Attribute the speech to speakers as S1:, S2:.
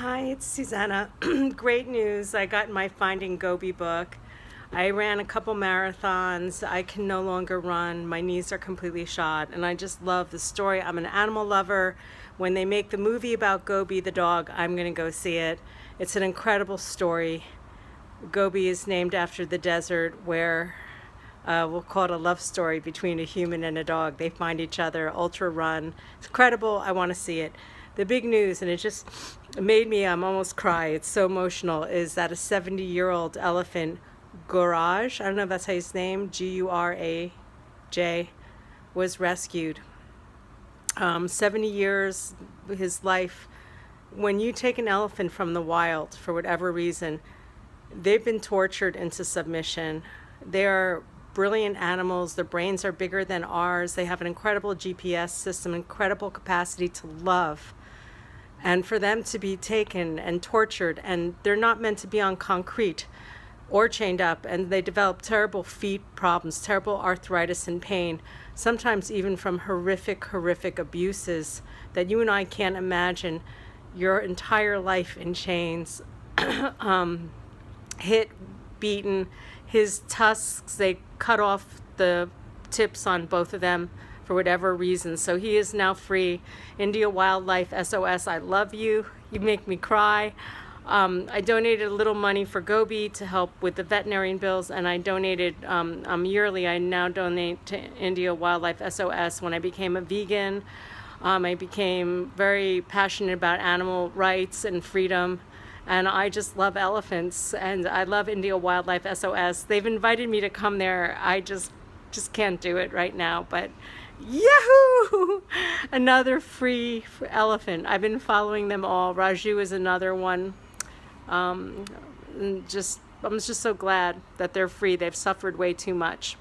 S1: Hi, it's Suzannah. Great news. I got my Finding Gobi book. I ran a couple marathons. I can no longer run. My knees are completely shot. And I just love the story. I'm an animal lover. When they make the movie about Gobi the dog, I'm going to go see it. It's an incredible story. Gobi is named after the desert where uh, we'll call it a love story between a human and a dog. They find each other, ultra run. It's incredible. I want to see it the big news, and it just made me um, almost cry. It's so emotional. Is that a 70 year old elephant, Guraj? I don't know if that's how his name, G U R A J, was rescued. Um, 70 years, his life. When you take an elephant from the wild for whatever reason, they've been tortured into submission. They are brilliant animals. Their brains are bigger than ours. They have an incredible GPS system, incredible capacity to love and for them to be taken and tortured and they're not meant to be on concrete or chained up and they develop terrible feet problems terrible arthritis and pain sometimes even from horrific horrific abuses that you and i can't imagine your entire life in chains. Um, hit beaten his tusks they cut off the tips on both of them for whatever reason. So he is now free. India Wildlife SOS, I love you. You make me cry. Um, I donated a little money for Gobi to help with the veterinarian bills, and I donated um, um, yearly. I now donate to India Wildlife SOS. When I became a vegan, um, I became very passionate about animal rights and freedom and I just love elephants and I love India Wildlife SOS. They've invited me to come there. I just just can't do it right now, but Yahoo! Another free elephant. I've been following them all. Raju is another one. Um, just I'm just so glad that they're free. They've suffered way too much.